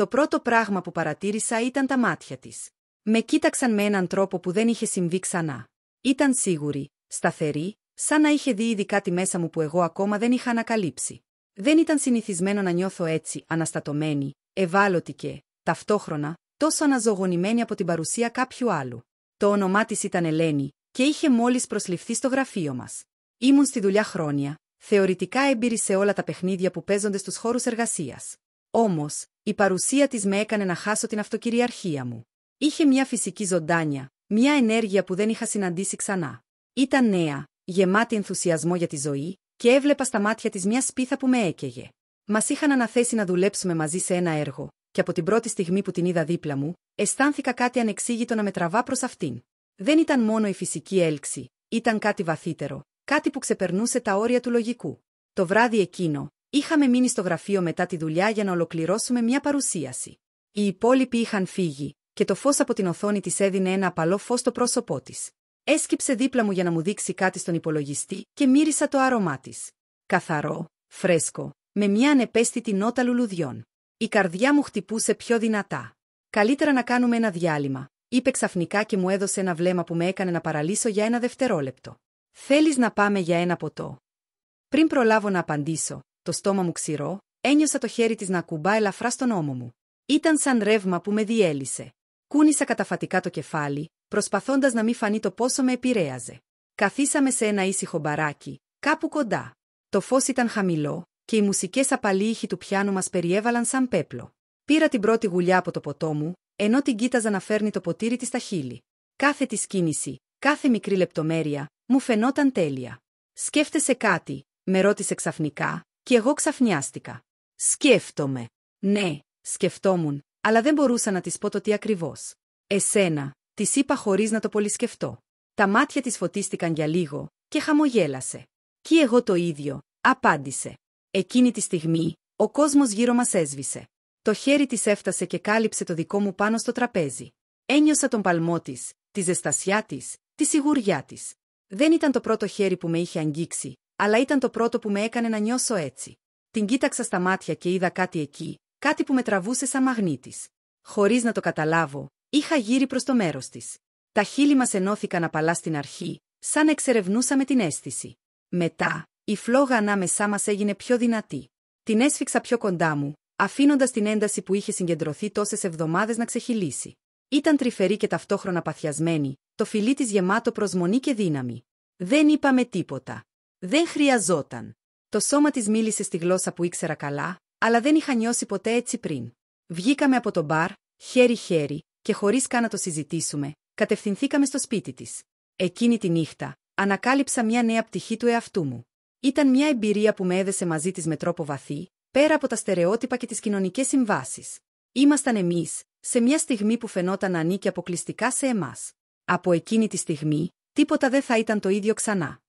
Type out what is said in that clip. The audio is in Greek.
Το πρώτο πράγμα που παρατήρησα ήταν τα μάτια της. Με κοίταξαν με έναν τρόπο που δεν είχε συμβεί ξανά. Ήταν σίγουρη, σταθερή, σαν να είχε δει ήδη κάτι μέσα μου που εγώ ακόμα δεν είχα ανακαλύψει. Δεν ήταν συνηθισμένο να νιώθω έτσι, αναστατωμένη, ευάλωτη και, ταυτόχρονα, τόσο αναζωογονημένη από την παρουσία κάποιου άλλου. Το όνομά της ήταν Ελένη, και είχε μόλις προσληφθεί στο γραφείο μας. Ήμουν στη δουλειά χρόνια, θεωρητικά έμπειρη σε όλα τα παιχνίδια που παίζονται στους χώρους εργασίας. Όμως, η παρουσία της με έκανε να χάσω την αυτοκυριαρχία μου. Είχε μια φυσική ζωντάνια, μια ενέργεια που δεν είχα συναντήσει ξανά. Ήταν νέα, γεμάτη ενθουσιασμό για τη ζωή, και έβλεπα στα μάτια της μια σπίθα που με έκαιγε. Μας είχαν αναθέσει να δουλέψουμε μαζί σε ένα έργο, και από την πρώτη στιγμή που την είδα δίπλα μου, αισθάνθηκα κάτι ανεξήγητο να με τραβά προς αυτήν. Δεν ήταν μόνο η φυσική έλξη, ήταν κάτι βαθύτερο, κάτι που ξεπερνούσε τα όρια του λογικού. Το βράδυ εκείνο, είχαμε μείνει στο γραφείο μετά τη δουλειά για να ολοκληρώσουμε μια παρουσίαση. Οι υπόλοιποι είχαν φύγει, και το φως από την οθόνη της έδινε ένα απαλό φως στο πρόσωπό της. Έσκυψε δίπλα μου για να μου δείξει κάτι στον υπολογιστή και μύρισα το άρωμά της. Καθαρό, φρέσκο, με μια ανεπαίσθητη νότα λουλουδιών. Η καρδιά μου χτυπούσε πιο δυνατά. Καλύτερα να κάνουμε ένα διάλειμμα, είπε ξαφνικά και μου έδωσε ένα βλέμμα που με έκανε να παραλύσω για ένα δευτερόλεπτο. Θέλεις να πάμε για ένα ποτό; Πριν προλάβω να απαντήσω, το στόμα μου ξηρό, ένιωσα το χέρι της να κουμπά ελαφρά στον ώμο μου. Ήταν σαν ρεύμα που με διέλυσε. Κούνησα καταφατικά το κεφάλι, προσπαθώντας να μην φανεί το πόσο με επηρέαζε. Καθίσαμε σε ένα ήσυχο μπαράκι, κάπου κοντά. Το φως ήταν χαμηλό, και οι μουσικές απαλήχοι του πιάνου μας περιέβαλαν σαν πέπλο. Πήρα την πρώτη γουλιά από το ποτό μου, ενώ την κοίταζα να φέρνει το ποτήρι της στα χείλη. Κάθε της κίνηση, κάθε μικρή λεπτομέρεια, μου φαινόταν τέλεια. Σκέφτεσαι κάτι, με ρώτησε ξαφνικά, και εγώ ξαφνιάστηκα. Σκέφτομαι. Ναι, σκεφτόμουν, αλλά δεν μπορούσα να της πω το τι ακριβώς. Εσένα, της είπα χωρίς να το πολυσκεφτώ. Τα μάτια της φωτίστηκαν για λίγο, και χαμογέλασε. Κι εγώ το ίδιο, απάντησε. Εκείνη τη στιγμή, ο κόσμος γύρω μας έσβησε. Το χέρι της έφτασε και κάλυψε το δικό μου πάνω στο τραπέζι. Ένιωσα τον παλμό της, τη ζεστασιά της, τη σιγουριά της. Δεν ήταν το πρώτο χέρι που με είχε αγγίξει, αλλά ήταν το πρώτο που με έκανε να νιώσω έτσι. Την κοίταξα στα μάτια και είδα κάτι εκεί, κάτι που με τραβούσε σαν μαγνήτης. Χωρίς να το καταλάβω, είχα γύρει προς το μέρος της. Τα χείλη μας ενώθηκαν απαλά στην αρχή, σαν εξερευνούσαμε την αίσθηση. Μετά, η φλόγα ανάμεσά μας έγινε πιο δυνατή. Την έσφιξα πιο κοντά μου, αφήνοντας την ένταση που είχε συγκεντρωθεί τόσες εβδομάδες να ξεχυλήσει. Ήταν τρυφερή και ταυτόχρονα παθιασμένη, το φιλί της γεμάτο προσμονή και δύναμη. Δεν είπαμε τίποτα. Δεν χρειαζόταν. Το σώμα της μίλησε στη γλώσσα που ήξερα καλά, αλλά δεν είχα νιώσει ποτέ έτσι πριν. Βγήκαμε από το μπαρ, χέρι-χέρι, και χωρίς καν να το συζητήσουμε, κατευθυνθήκαμε στο σπίτι της. Εκείνη τη νύχτα, ανακάλυψα μια νέα πτυχή του εαυτού μου. Ήταν μια εμπειρία που με έδεσε μαζί της με τρόπο βαθύ, πέρα από τα στερεότυπα και τις κοινωνικές συμβάσεις. Ήμασταν εμείς, σε μια στιγμή που φαινόταν να ανήκει αποκλειστικά σε εμάς. Από εκείνη τη στιγμή, τίποτα δεν θα ήταν το ίδιο ξανά.